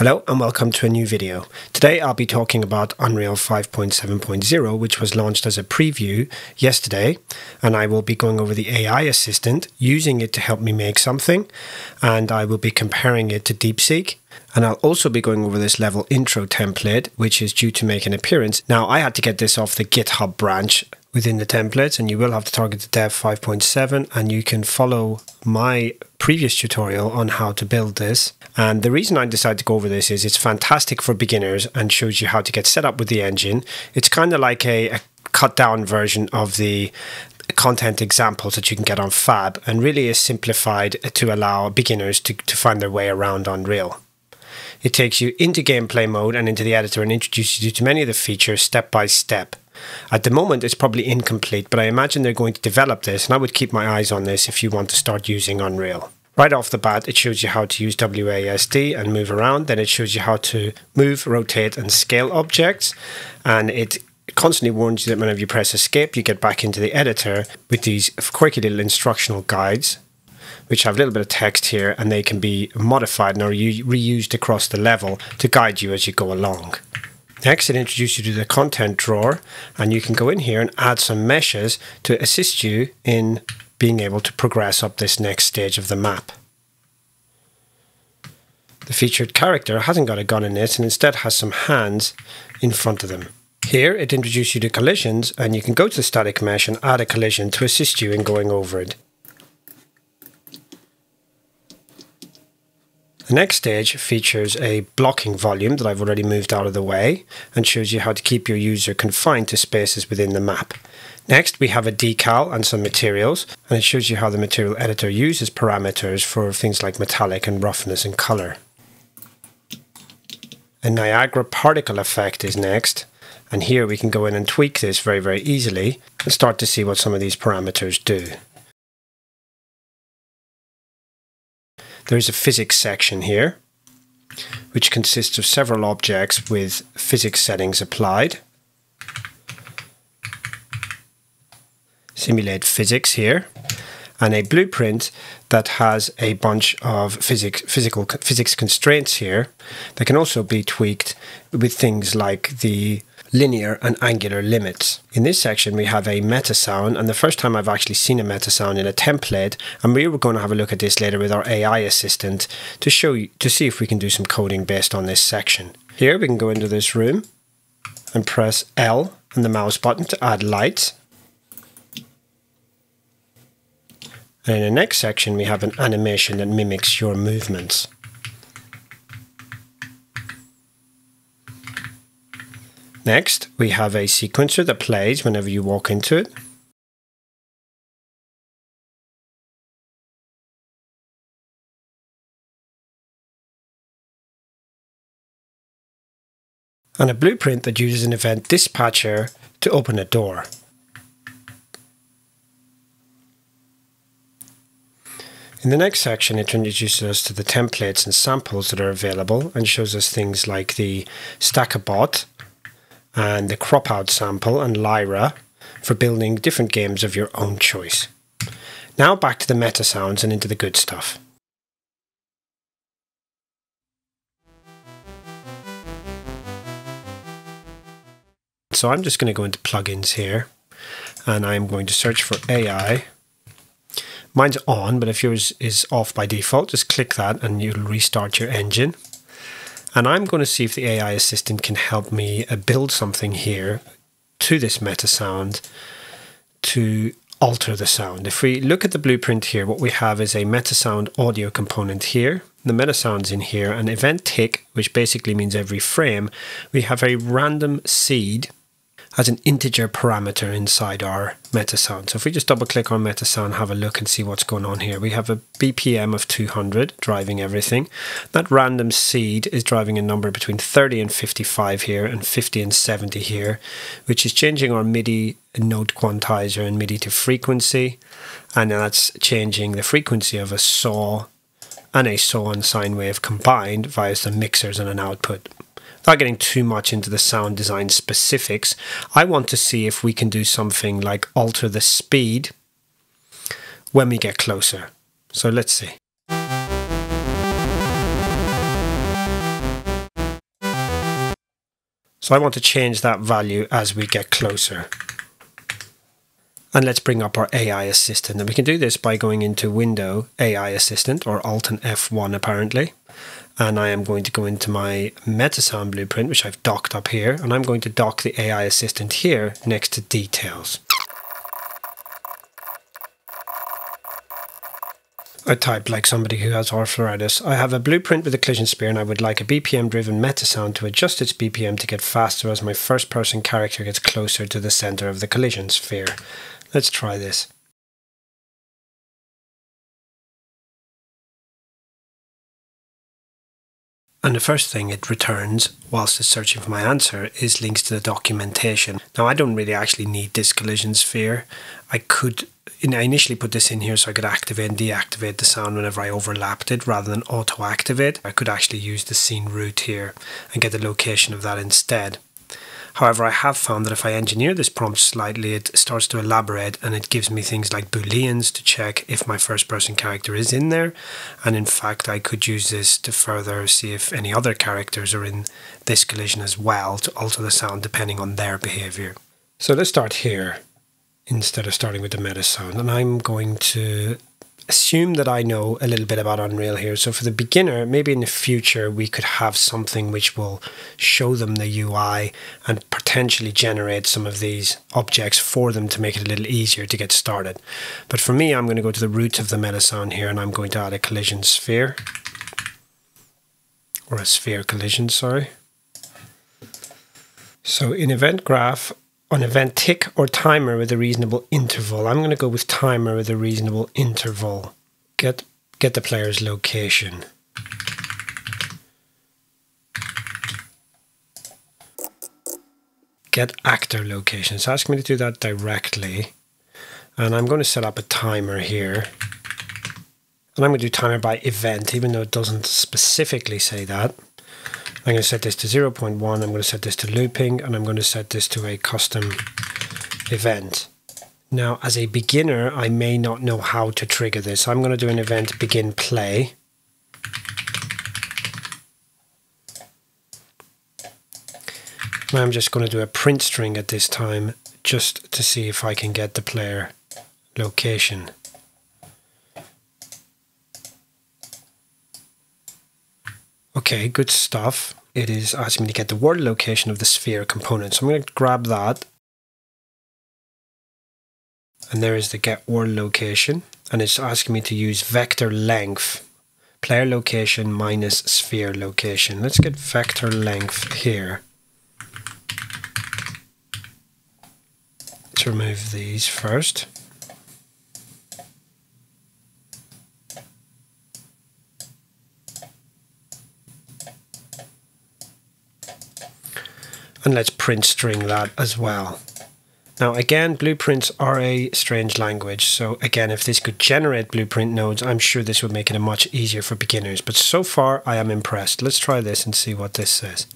Hello and welcome to a new video. Today I'll be talking about Unreal 5.7.0 which was launched as a preview yesterday and I will be going over the AI assistant, using it to help me make something and I will be comparing it to DeepSeek and I'll also be going over this level intro template which is due to make an appearance. Now I had to get this off the GitHub branch within the templates and you will have to target the dev 5.7 and you can follow my previous tutorial on how to build this and the reason I decided to go over this is it's fantastic for beginners and shows you how to get set up with the engine it's kind of like a, a cut down version of the content examples that you can get on Fab and really is simplified to allow beginners to, to find their way around Unreal. It takes you into gameplay mode and into the editor and introduces you to many of the features step by step. At the moment, it's probably incomplete, but I imagine they're going to develop this, and I would keep my eyes on this if you want to start using Unreal. Right off the bat, it shows you how to use WASD and move around. Then it shows you how to move, rotate, and scale objects. And it constantly warns you that whenever you press escape, you get back into the editor with these quirky little instructional guides, which have a little bit of text here, and they can be modified and are reused across the level to guide you as you go along. Next, it introduces you to the content drawer, and you can go in here and add some meshes to assist you in being able to progress up this next stage of the map. The featured character hasn't got a gun in it and instead has some hands in front of them. Here it introduces you to collisions and you can go to the static mesh and add a collision to assist you in going over it. The next stage features a blocking volume that I've already moved out of the way and shows you how to keep your user confined to spaces within the map. Next, we have a decal and some materials, and it shows you how the material editor uses parameters for things like metallic and roughness and color. A Niagara particle effect is next, and here we can go in and tweak this very, very easily and start to see what some of these parameters do. There's a physics section here, which consists of several objects with physics settings applied. Simulate physics here, and a blueprint that has a bunch of physics, physical physics constraints here that can also be tweaked with things like the linear and angular limits. In this section, we have a meta sound, and the first time I've actually seen a meta sound in a template, and we were going to have a look at this later with our AI assistant to show you, to see if we can do some coding based on this section. Here, we can go into this room and press L and the mouse button to add lights. And in the next section, we have an animation that mimics your movements. Next, we have a sequencer that plays whenever you walk into it. And a blueprint that uses an event dispatcher to open a door. In the next section, it introduces us to the templates and samples that are available and shows us things like the Stack O Bot, and the Cropout sample and Lyra for building different games of your own choice. Now back to the meta sounds and into the good stuff. So I'm just going to go into plugins here and I'm going to search for AI. Mine's on, but if yours is off by default, just click that and you'll restart your engine. And I'm going to see if the AI assistant can help me uh, build something here to this meta sound to alter the sound. If we look at the blueprint here, what we have is a meta sound audio component here. The meta sounds in here, an event tick, which basically means every frame. We have a random seed as an integer parameter inside our metasound. So if we just double click on metasound, have a look and see what's going on here. We have a BPM of 200 driving everything. That random seed is driving a number between 30 and 55 here and 50 and 70 here, which is changing our MIDI note quantizer and MIDI to frequency. And that's changing the frequency of a saw and a saw and sine wave combined via some mixers and an output without getting too much into the sound design specifics, I want to see if we can do something like alter the speed when we get closer. So let's see. So I want to change that value as we get closer. And let's bring up our AI assistant. And we can do this by going into Window AI Assistant or Alt and F1 apparently. And I am going to go into my Metasound blueprint, which I've docked up here. And I'm going to dock the AI assistant here next to details. I type like somebody who has arthritis. I have a blueprint with a collision sphere and I would like a BPM driven metasound to adjust its BPM to get faster as my first person character gets closer to the center of the collision sphere. Let's try this. And the first thing it returns whilst it's searching for my answer is links to the documentation. Now I don't really actually need this collision sphere. I could I initially put this in here so I could activate and deactivate the sound whenever I overlapped it rather than auto activate. I could actually use the scene root here and get the location of that instead. However, I have found that if I engineer this prompt slightly, it starts to elaborate and it gives me things like booleans to check if my first person character is in there. And in fact, I could use this to further see if any other characters are in this collision as well to alter the sound depending on their behavior. So let's start here instead of starting with the Metasound. And I'm going to assume that I know a little bit about Unreal here. So for the beginner, maybe in the future, we could have something which will show them the UI and potentially generate some of these objects for them to make it a little easier to get started. But for me, I'm going to go to the root of the Metasound here and I'm going to add a collision sphere or a sphere collision, sorry. So in event graph, on event tick or timer with a reasonable interval. I'm going to go with timer with a reasonable interval. Get get the player's location. Get actor location. It's asking me to do that directly. And I'm going to set up a timer here. And I'm going to do timer by event, even though it doesn't specifically say that. I'm going to set this to 0.1, I'm going to set this to looping, and I'm going to set this to a custom event. Now, as a beginner, I may not know how to trigger this. I'm going to do an event begin play. I'm just going to do a print string at this time just to see if I can get the player location. Okay, good stuff. It is asking me to get the world location of the sphere component. So I'm going to grab that. And there is the get world location. And it's asking me to use vector length. Player location minus sphere location. Let's get vector length here. Let's remove these first. And let's print string that as well. Now again, blueprints are a strange language, so again, if this could generate blueprint nodes, I'm sure this would make it much easier for beginners, but so far I am impressed. Let's try this and see what this says.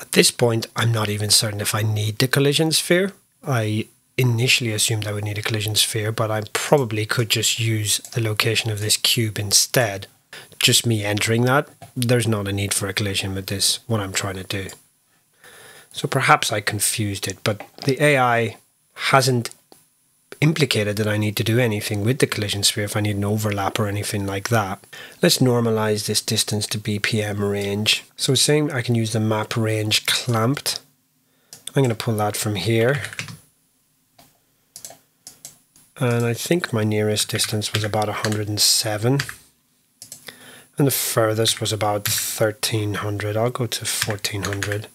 At this point, I'm not even certain if I need the collision sphere. I initially assumed I would need a collision sphere, but I probably could just use the location of this cube instead. Just me entering that, there's not a need for a collision with this, what I'm trying to do. So perhaps I confused it, but the AI hasn't implicated that I need to do anything with the collision sphere if I need an overlap or anything like that. Let's normalize this distance to BPM range. So saying I can use the map range clamped. I'm going to pull that from here and I think my nearest distance was about 107 and the furthest was about 1300 I'll go to 1400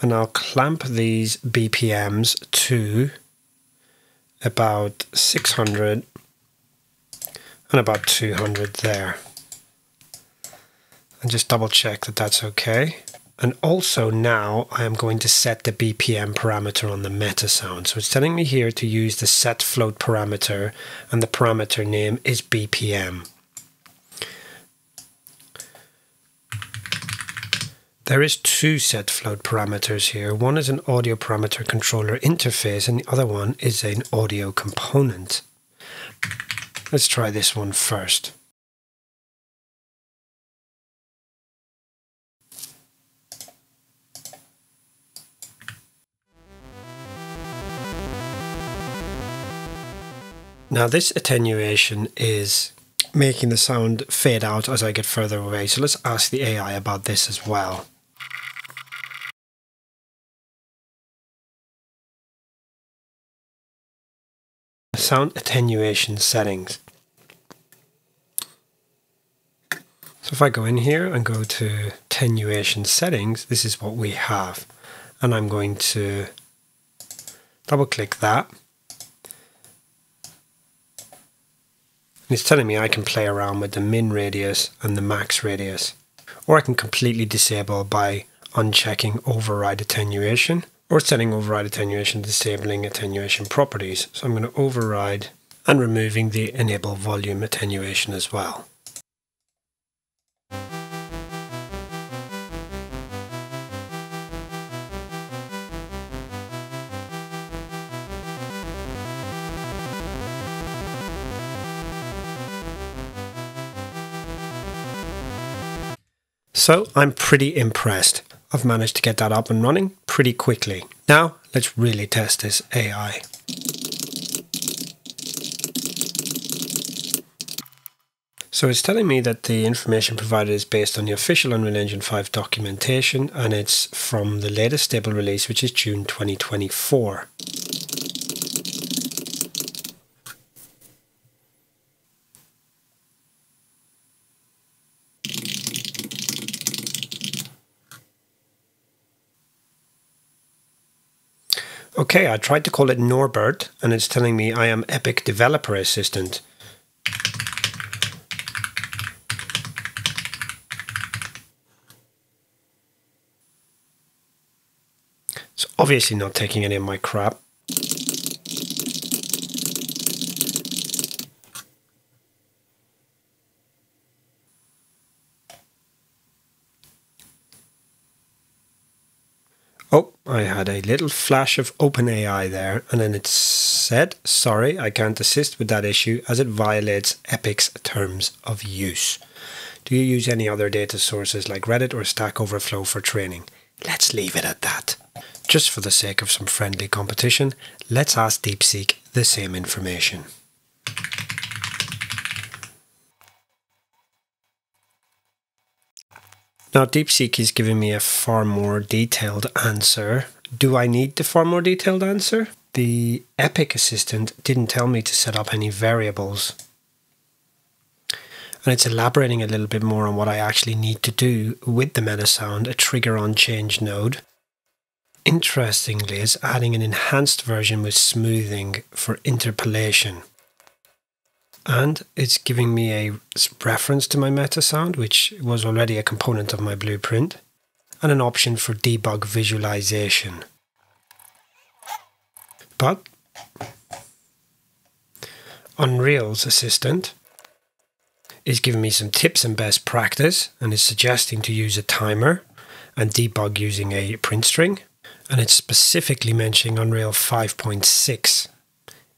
and I'll clamp these BPMs to about 600 and about 200 there. And just double check that that's okay and also now I am going to set the BPM parameter on the meta sound. So it's telling me here to use the set float parameter and the parameter name is BPM. There is two set float parameters here. One is an audio parameter controller interface and the other one is an audio component. Let's try this one first. Now this attenuation is making the sound fade out as I get further away. So let's ask the AI about this as well. Sound attenuation settings. So if I go in here and go to attenuation settings, this is what we have. And I'm going to double click that it's telling me I can play around with the min radius and the max radius. Or I can completely disable by unchecking override attenuation or setting override attenuation, disabling attenuation properties. So I'm going to override and removing the enable volume attenuation as well. So I'm pretty impressed. I've managed to get that up and running pretty quickly. Now let's really test this AI. So it's telling me that the information provided is based on the official Unreal Engine 5 documentation and it's from the latest stable release which is June 2024. Okay, I tried to call it Norbert and it's telling me I am Epic Developer Assistant. It's obviously not taking any of my crap. I had a little flash of OpenAI there, and then it said, sorry, I can't assist with that issue as it violates Epic's terms of use. Do you use any other data sources like Reddit or Stack Overflow for training? Let's leave it at that. Just for the sake of some friendly competition, let's ask DeepSeek the same information. Now DeepSeek is giving me a far more detailed answer. Do I need the far more detailed answer? The Epic Assistant didn't tell me to set up any variables. And it's elaborating a little bit more on what I actually need to do with the Metasound, a trigger on change node. Interestingly, it's adding an enhanced version with smoothing for interpolation and it's giving me a reference to my meta sound, which was already a component of my blueprint, and an option for debug visualization. But Unreal's assistant is giving me some tips and best practice and is suggesting to use a timer and debug using a print string. And it's specifically mentioning Unreal 5.6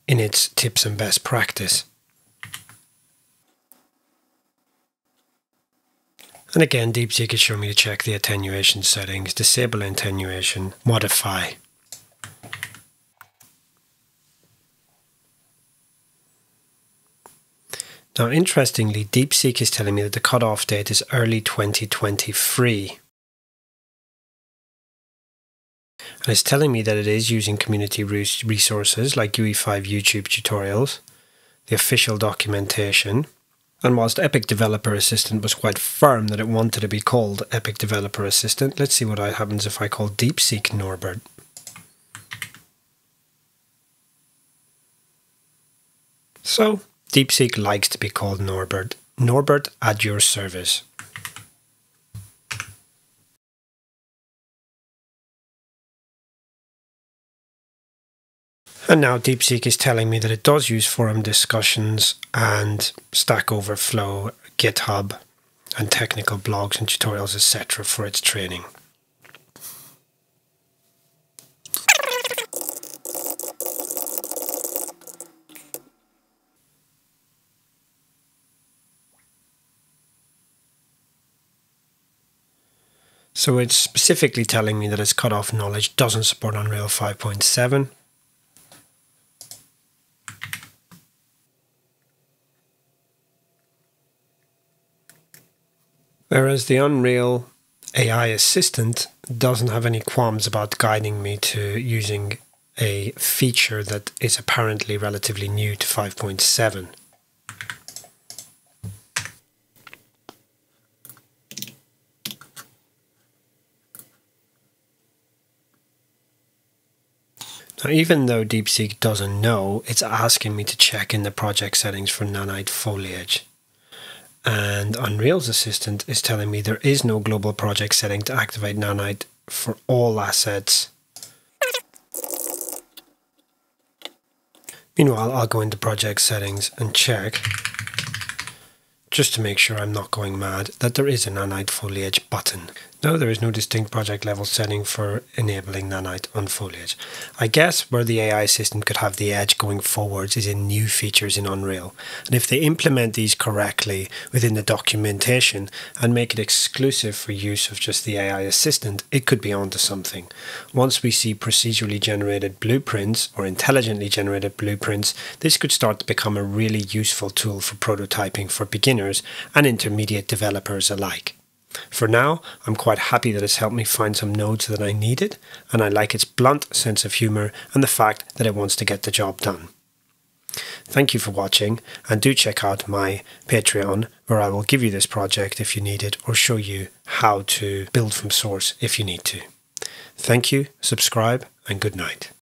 in its tips and best practice. And again, DeepSeek is showing me to check the attenuation settings, disable attenuation, modify. Now, interestingly, DeepSeek is telling me that the cutoff date is early 2023. And it's telling me that it is using community resources like UE5 YouTube tutorials, the official documentation, and whilst Epic Developer Assistant was quite firm that it wanted to be called Epic Developer Assistant, let's see what happens if I call DeepSeek Norbert. So, DeepSeek likes to be called Norbert. Norbert at your service. And now DeepSeek is telling me that it does use forum discussions and Stack Overflow, GitHub, and technical blogs and tutorials, etc., for its training. So it's specifically telling me that its cutoff knowledge doesn't support Unreal 5.7 Whereas the Unreal AI Assistant doesn't have any qualms about guiding me to using a feature that is apparently relatively new to 5.7. Now, even though DeepSeek doesn't know, it's asking me to check in the project settings for nanite foliage. And Unreal's assistant is telling me there is no global project setting to activate nanite for all assets. Meanwhile, I'll go into project settings and check, just to make sure I'm not going mad, that there is a nanite foliage button. No, there is no distinct project level setting for enabling nanite on foliage. I guess where the AI assistant could have the edge going forwards is in new features in Unreal. And if they implement these correctly within the documentation and make it exclusive for use of just the AI assistant, it could be onto something. Once we see procedurally generated blueprints or intelligently generated blueprints, this could start to become a really useful tool for prototyping for beginners and intermediate developers alike. For now, I'm quite happy that it's helped me find some nodes that I needed, and I like its blunt sense of humour and the fact that it wants to get the job done. Thank you for watching, and do check out my Patreon, where I will give you this project if you need it, or show you how to build from source if you need to. Thank you, subscribe, and good night.